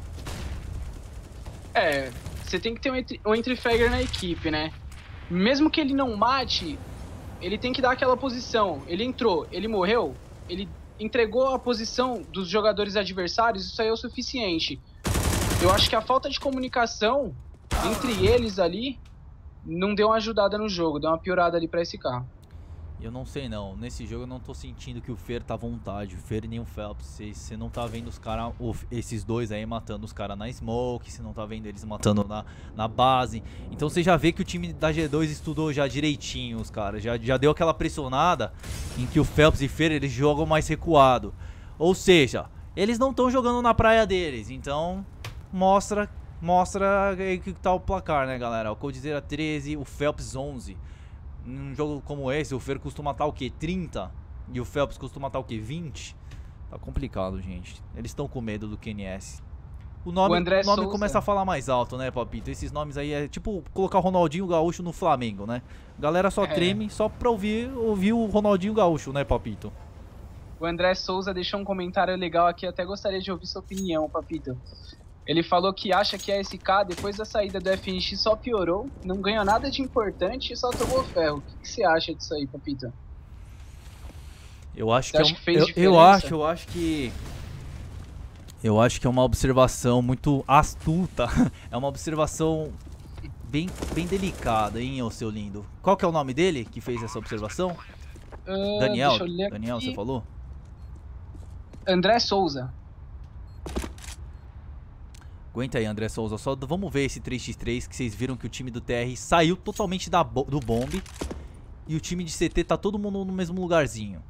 É, você tem que ter um entry, fragger na equipe, né? Mesmo que ele não mate, ele tem que dar aquela posição. Ele entrou, ele morreu, ele entregou a posição dos jogadores adversários, isso aí é o suficiente. Eu acho que a falta de comunicação entre eles ali não deu uma ajudada no jogo, deu uma piorada ali pra esse carro. Eu não sei não, nesse jogo eu não tô sentindo que o Fer tá à vontade, o Fer nem o Phelps, você não tá vendo os caras, esses dois aí matando os caras na smoke, você não tá vendo eles matando na, na base, então você já vê que o time da G2 estudou já direitinho os caras, já, já deu aquela pressionada em que o Phelps e Fer eles jogam mais recuado, ou seja, eles não estão jogando na praia deles, então mostra, mostra aí que tá o placar né galera, o Coldzera 13, o Phelps 11, num jogo como esse, o Fer costuma estar o quê? 30? E o Phelps costuma estar o quê? 20? Tá complicado, gente. Eles estão com medo do QNS. O nome, O André o nome começa a falar mais alto, né, Papito? Esses nomes aí é tipo colocar o Ronaldinho Gaúcho no Flamengo, né? Galera só É. treme só pra ouvir, ouvir o Ronaldinho Gaúcho, né, Papito? O André Souza deixou um comentário legal aqui, até gostaria de ouvir sua opinião, Papito. Ele falou que acha que a SK, depois da saída do FNX, só piorou, não ganhou nada de importante e só tomou ferro. O que, que você acha disso aí, Papito? Eu acho Você que, é um- que eu, eu acho, eu acho que eu acho que é uma observação muito astuta. É uma observação bem, bem delicada, hein, ô seu lindo. Qual que é o nome dele que fez essa observação? Ah, Daniel. Daniel, aqui. você falou? André Souza. Aguenta aí, André Souza. Só vamos ver esse 3x3 que vocês viram que o time do TR saiu totalmente da bo- do bombe. E o time de CT tá todo mundo no mesmo lugarzinho.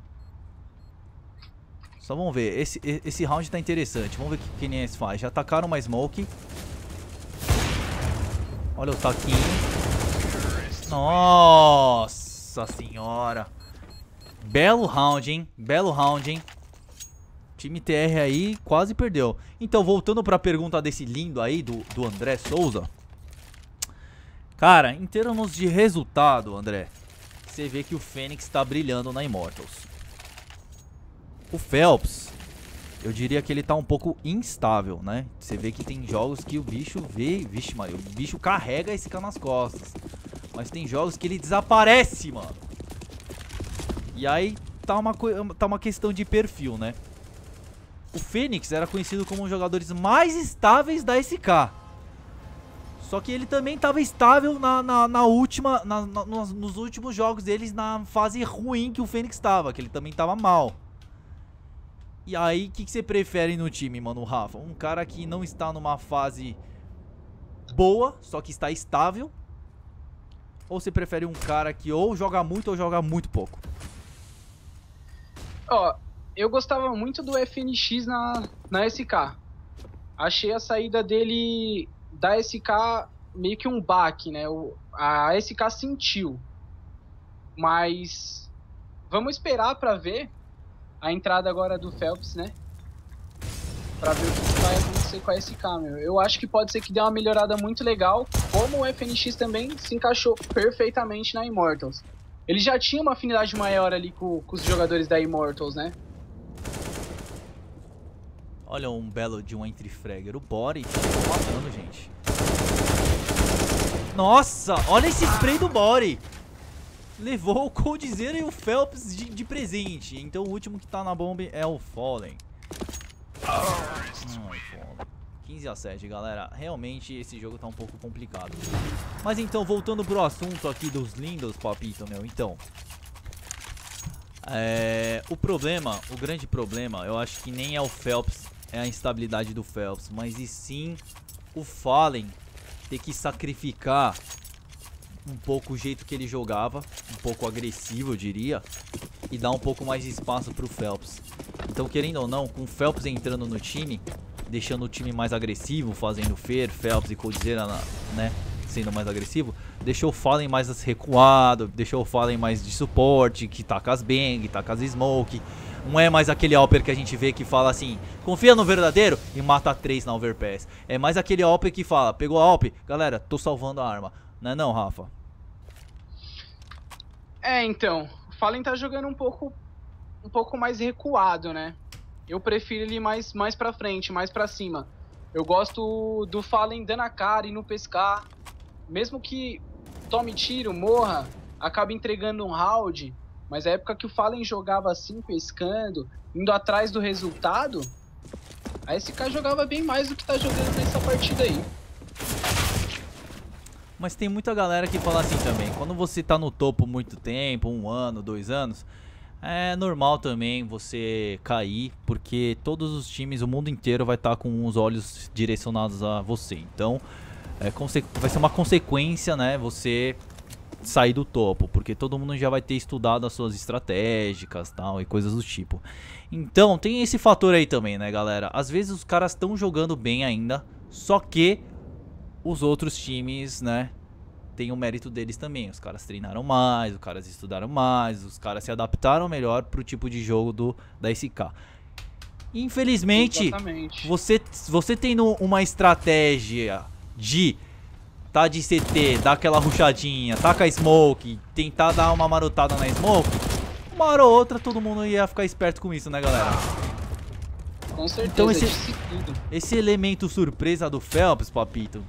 Só vamos ver. Esse, esse round tá interessante. Vamos ver o que o KNS faz. Já atacaram uma smoke. Olha o taquinho. Nossa senhora. Belo round, hein? Belo round, hein? Time TR aí quase perdeu. Então, voltando pra pergunta desse lindo aí, do, do André Souza. Cara, em termos de resultado, André, você vê que o Fênix tá brilhando na Immortals. O Phelps, eu diria que ele tá um pouco instável, né? Você vê que tem jogos que o bicho vê, vixe, mano, o bicho carrega esse cara nas costas. Mas tem jogos que ele desaparece, mano. E aí tá uma, tá uma questão de perfil, né? O Fênix era conhecido como um dos jogadores mais estáveis da SK. Só que ele também estava estável na, na, na última, na- nos, nos últimos jogos deles na fase ruim que o Fênix estava, que ele também estava mal. E aí, o que, que você prefere no time, mano, Rafa? Um cara que não está numa fase boa, só que está estável? Ou você prefere um cara que ou joga muito ou joga muito pouco? Ó, eu gostava muito do FNX na, na SK. Achei a saída dele da SK meio que um baque, né? O, a SK sentiu. Mas vamos esperar pra ver a entrada agora do Phelps, né? Pra ver o que vai acontecer com a SK, meu. Eu acho que pode ser que dê uma melhorada muito legal, como o FNX também se encaixou perfeitamente na Immortals. Ele já tinha uma afinidade maior ali com, com os jogadores da Immortals, né? Olha um belo de um Entry Fragger. O Body tá matando, gente. Nossa, olha esse spray do Body. levou o Coldzera e o Phelps de, de presente. Então o último que tá na bomba é o Fallen. 15 a 7, galera. Realmente esse jogo tá um pouco complicado. Mas então, voltando pro assunto aqui dos lindos, papito, meu. Então, é, o problema, o grande problema, eu acho que nem é o Phelps, é a instabilidade do Phelps, mas e sim o Fallen ter que sacrificar um pouco o jeito que ele jogava, um pouco agressivo, eu diria, e dar um pouco mais de espaço pro Phelps. Então, querendo ou não, com o Phelps entrando no time, deixando o time mais agressivo, fazendo Fer, Phelps e Coldzera, né, sendo mais agressivo, deixou o Fallen mais recuado, deixou o Fallen mais de suporte, que taca as bang, taca as smoke. Não é mais aquele Alper que a gente vê que fala assim, confia no verdadeiro e mata três na overpass. É mais aquele Alper que fala, pegou a Alp, galera, tô salvando a arma. Não é não, Rafa? É, então, o Fallen tá jogando um pouco um pouco mais recuado, né? Eu prefiro ele mais mais para frente, mais para cima. Eu gosto do Fallen dando a cara e no pescar, mesmo que tome tiro, morra, acaba entregando um round, mas a época que o Fallen jogava assim, pescando, indo atrás do resultado, a SK jogava bem mais do que tá jogando nessa partida aí. Mas tem muita galera que fala assim também, quando você tá no topo muito tempo, um ano, dois anos, é normal também você cair, porque todos os times, o mundo inteiro vai estar tá com os olhos direcionados a você. Então, é, vai ser uma consequência, né, você sair do topo, porque todo mundo já vai ter estudado as suas estratégicas tal e coisas do tipo. Então, tem esse fator aí também, né, galera? Às vezes os caras estão jogando bem ainda, só que os outros times, né, tem o mérito deles também. Os caras treinaram mais, os caras estudaram mais, os caras se adaptaram melhor pro tipo de jogo do da SK. Infelizmente, Exatamente. você você tendo uma estratégia de tá de CT, dar aquela ruchadinha, taca smoke, tentar dar uma marotada na smoke, uma hora ou outra todo mundo ia ficar esperto com isso, né, galera? Com certeza, então esse, esse elemento surpresa do Phelps, papito,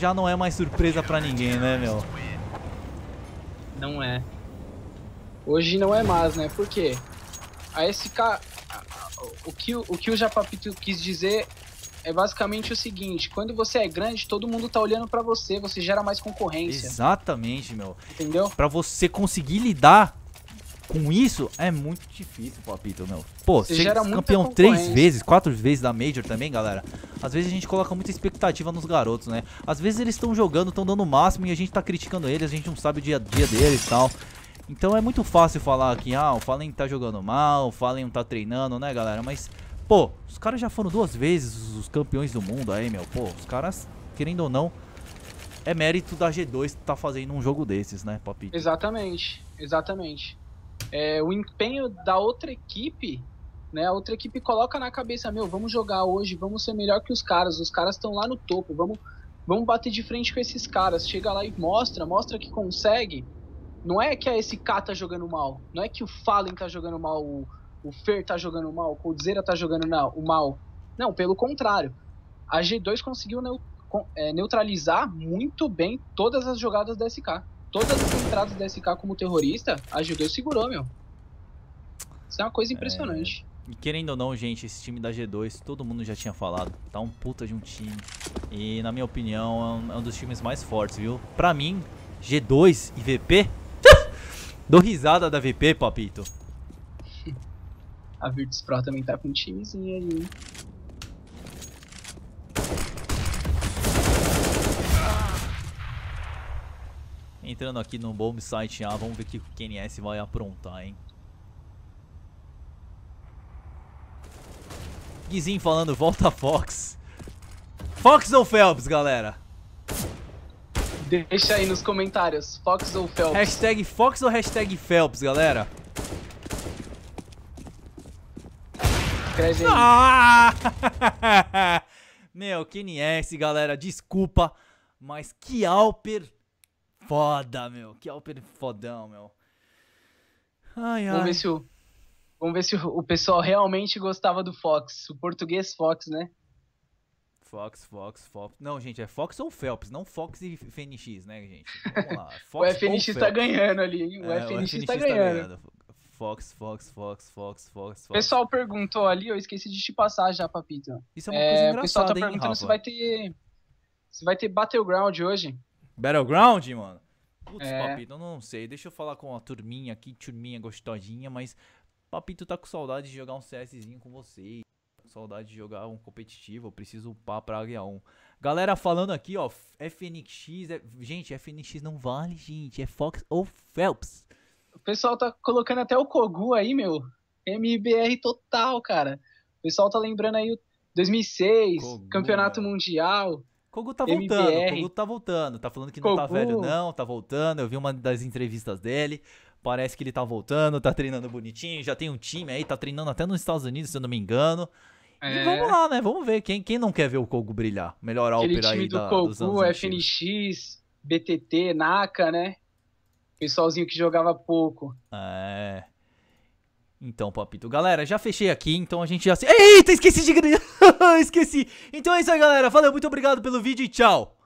já não é mais surpresa pra ninguém, né, meu? Não é. Hoje não é mais, né? Por quê? A SK... O que o, que o Japapito quis dizer é basicamente o seguinte: quando você é grande, todo mundo tá olhando para você, você gera mais concorrência. Exatamente, meu. Entendeu? Para você conseguir lidar com isso é muito difícil, papito, meu. Pô, você é campeão três vezes, quatro vezes da Major também, galera. Às vezes a gente coloca muita expectativa nos garotos, né? Às vezes eles estão jogando, estão dando o máximo e a gente tá criticando eles, a gente não sabe o dia a dia deles e tal. Então é muito fácil falar que, ah, o Fallen tá jogando mal, o Fallen não tá treinando, né, galera? Mas Pô, os caras já foram duas vezes os campeões do mundo aí, meu. Pô, os caras, querendo ou não, é mérito da G2 tá fazendo um jogo desses, né, Papito? Exatamente, exatamente. É, o empenho da outra equipe, né? A outra equipe coloca na cabeça, meu, vamos jogar hoje, vamos ser melhor que os caras. Os caras estão lá no topo, vamos, vamos bater de frente com esses caras. Chega lá e mostra, mostra que consegue. Não é que a SK tá jogando mal, não é que o Fallen tá jogando mal, o, o Fer tá jogando mal, o Coldzera tá jogando o mal. Não, pelo contrário. A G2 conseguiu é, neutralizar muito bem todas as jogadas da SK. Todas as entradas da SK como terrorista, a G2 segurou, meu. Isso é uma coisa impressionante. É... E querendo ou não, gente, esse time da G2, todo mundo já tinha falado, tá um puta de um time. E na minha opinião, é um é dos times mais fortes, viu? Pra mim, G2 e VP, dou risada da VP, papito a Virtus Pro também tá com um timezinho aí. Entrando aqui no bomb site A, vamos ver o que o KNS vai aprontar, hein? Guizinho falando, volta Fox. Fox ou Phelps, galera? Deixa aí nos comentários, Fox ou Phelps. Hashtag Fox ou hashtag Phelps, galera? Escreve aí. Ah! Meu, KNS, galera, desculpa, mas que Alper foda, meu. Que Alper fodão, meu. Ai, Vamos ai. ver se o Vamos ver se o pessoal realmente gostava do Fox, o português Fox, né? Fox, Fox, Fox. Não, gente, é Fox ou Phelps, não Fox e FNX, né, gente? Vamos lá. O Fox FNX ou tá ganhando ali, hein? O É, FNX, tá ganhando. Fox, Fox, Fox, Fox, Fox, O Fox. pessoal perguntou ali, eu esqueci de te passar já, Papito. Isso é uma É, coisa o pessoal tá engraçada, hein, perguntando se vai ter. Se vai ter Battleground hoje. Battleground, mano? Putz, É. Papito, eu não sei. Deixa eu falar com a turminha aqui, turminha gostosinha, mas Papito tá com saudade de jogar um CSzinho com vocês. Com saudade de jogar um competitivo. Eu preciso upar pra Águia 1. Galera falando aqui, ó. FNX. É... Gente, FNX não vale, gente. É Fox ou Phelps. O pessoal tá colocando até o Kogu aí, meu. MBR total, cara. O pessoal tá lembrando aí o 2006, Kogu, Campeonato mano. Mundial. Kogu tá voltando, MBR. Kogu tá voltando. Tá falando que não tá Kogu. velho, não, tá voltando. Eu vi uma das entrevistas dele. Parece que ele tá voltando, tá treinando bonitinho. Já tem um time aí, tá treinando até nos Estados Unidos, se eu não me engano. E É, vamos lá, né? Vamos ver. Quem, quem não quer ver o Kogu brilhar? Melhor aquele time aí do da, dos anos Kogu, antigos. FNX, BTT, Naka, né? Pessoalzinho que jogava pouco. É. Então, papito. Galera, já fechei aqui, então a gente já se. Eita, esqueci de. esqueci. Então é isso aí, galera. Valeu, muito obrigado pelo vídeo e tchau.